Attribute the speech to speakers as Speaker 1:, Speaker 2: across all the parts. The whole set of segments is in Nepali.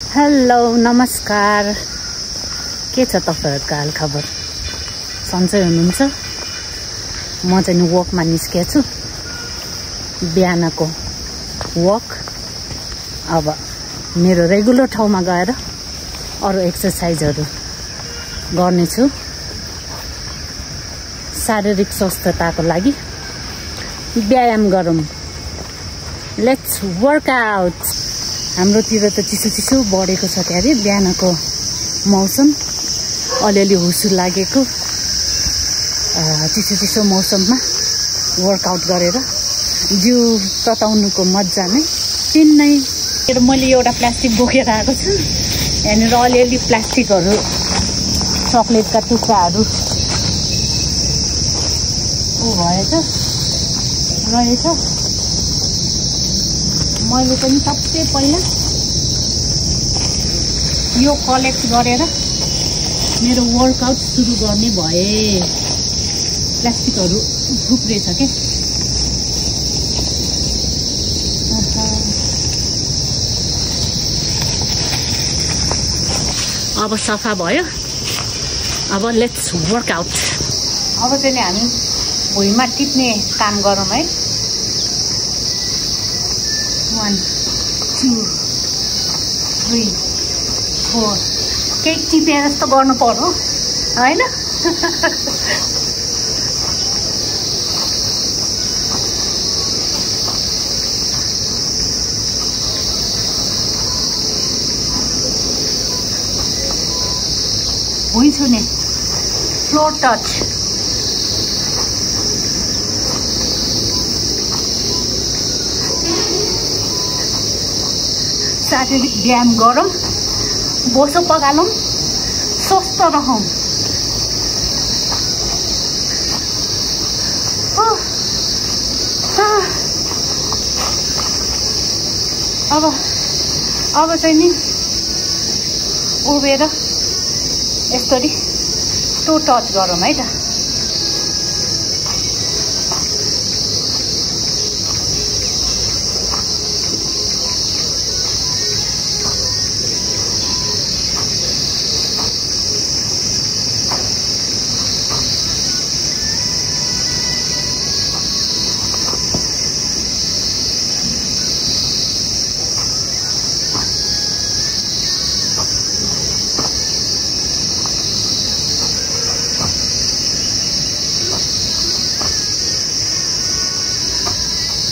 Speaker 1: हेलो नमस्कार। के छ तपाईँहरूको हालखबर सन्चै हुनुहुन्छ? म चाहिँ वकमा निस्केको छु। बिहानको वक। अब मेरो रेगुलर ठाउँमा गएर अरू एक्सर्साइजहरू गर्नेछु। शारीरिक स्वस्थताको लागि व्यायाम गरौँ। लेट्स वर्कआउट हाम्रोतिर त चिसो चिसो बढेको छ के अरे बिहानको मौसम। अलिअलि हुसु लागेको चिसो चिसो मौसममा वर्कआउट गरेर जिउ तताउनुको मजा नै तिनै मैले एउटा प्लास्टिक बोकेर आएको छु। यहाँनिर अलिअलि प्लास्टिकहरू चक्लेटका टुक्राहरू। ऊ भएछ रहेछ। मैले पनि सबसे पहिला यो कलेक्ट गरेर मेरो वर्कआउट सुरु गर्ने भए। प्लास्टिकहरू थुप्रेछ के? अब सफा भयो। अब लेट्स वर्कआउट अब चाहिँ हामी भुइँमा टिप्ने काम गरौँ है। केही टिपेर जस्तो गर्नु पर्यो होइन भुइँ छुने फ्लोर टच शारीरिक व्यायाम गरौँ बोसो पगालौँ स्वस्थ रहौँ। अब अब चाहिँ नि उभिएर यसरी टो टच गरौँ है त।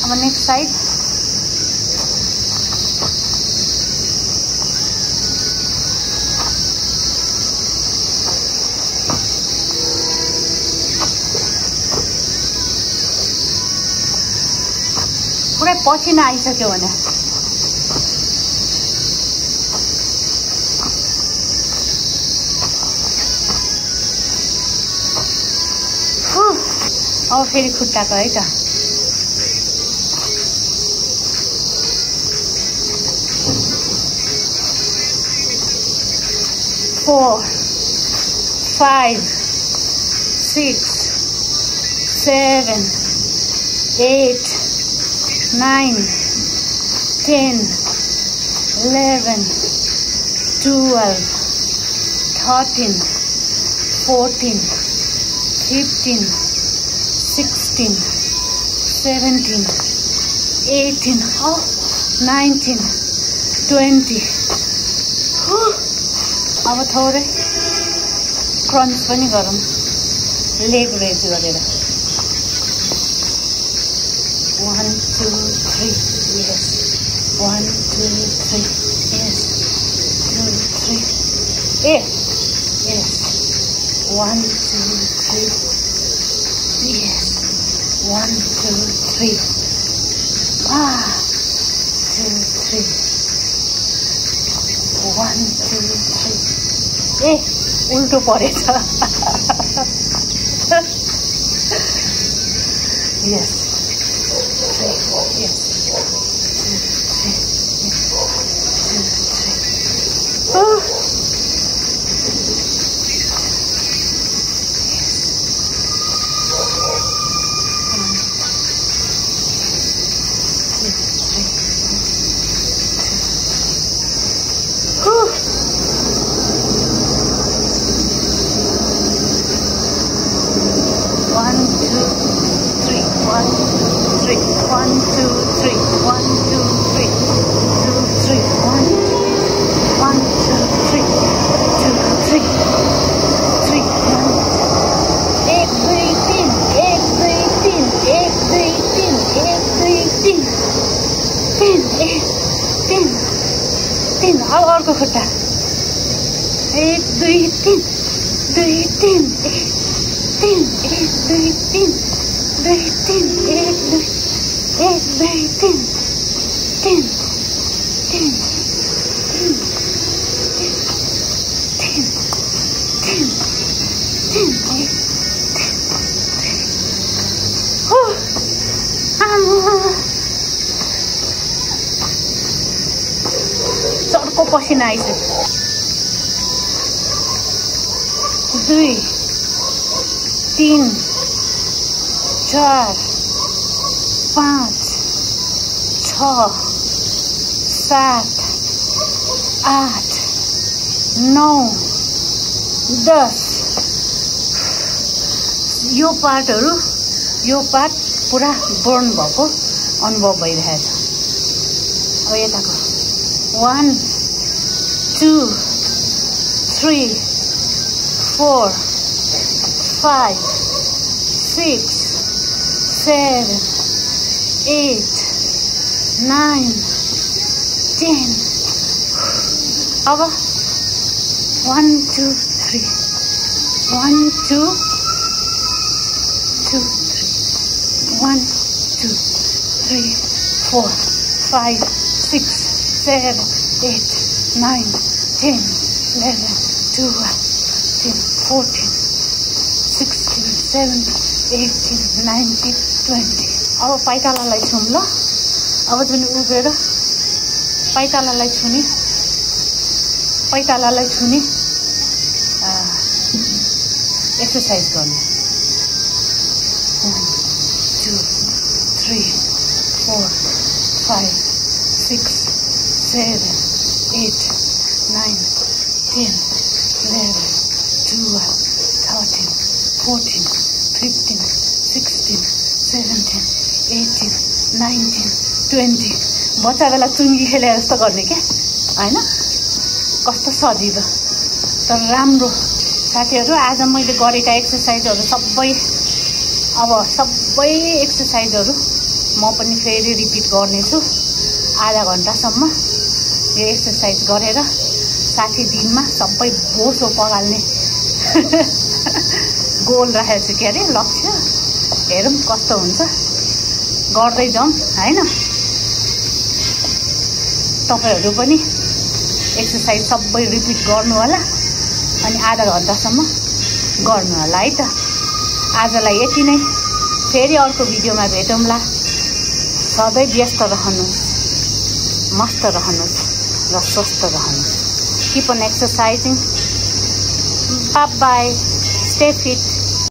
Speaker 1: अब नेक्स्ट साइड पुरै पसिना आइसक्यो भने। अब फेरि खुट्टाको है त। Four, five, six, seven, eight, nine, ten, eleven, twelve, thirteen, fourteen, fifteen, sixteen, seventeen, eighteen, oh, nineteen, twenty. अब थोरै क्रन्च पनि गरौँ लेग रेज गरेर one two three yes one two three yes two three ए yes one two three yes one two three two three one two three 哎，undo 泊在这。Yes. Three, one, yes. Three, three, three, three. Oh. तिन तिन अब अर्को खुट्टा एक दुई तिन दुई तिन एक तिन एक दुई तिन दुई तिन एक दुई एक दुई तिन तिन पसिना आइसक्यो दुई तिन चार पाँच छ सात आठ नौ दस यो पार्टहरू यो पार्ट पुरा बर्न भएको अनुभव भइरहेछ। अब यताको। One two, three, four, five, six, seven, eight, nine, ten. Over. One, two, three. One, two, two, three. One, two, three, four, five, six, seven, eight. 9, 10, 11, 12, 13, 14, 16, 17, 18, 19, 20. अब पाइतालालाई छौँ ल। अब जुन उभिएर पाइतालालाई छुने। पैतालालाई छुने। एक्सर्साइज गर्नु। One two three four five six seven eight twenty बच्चा बेला चुङ्गी खेले जस्तो गर्ने क्या होइन? कस्तो सजिलो। तर राम्रो। साथीहरू आज मैले गरेका एक्सर्साइजहरू सबै अब सबै एक्सर्साइजहरू म पनि फेरि रिपिट गर्नेछु। आधा घन्टासम्म यो एक्सर्साइज गरेर साठी दिनमा सबै बोसो पगाल्ने। गोल राखेको छु के अरे? लक्ष्य। हेरौँ कस्तो हुन्छ। गर्दै जाउँ होइन? तपाईँहरू पनि एक्सर्साइज सबै रिपिट गर्नु होला अनि आधा घन्टासम्म गर्नु होला है त? आजलाई यति नै। फेरि अर्को भिडियोमा भेटौँला। सधैँ व्यस्त रहनुहोस् मस्त रहनुहोस् र स्वस्थ रहनुहोस्। keep on exercising. Bye bye. Stay fit.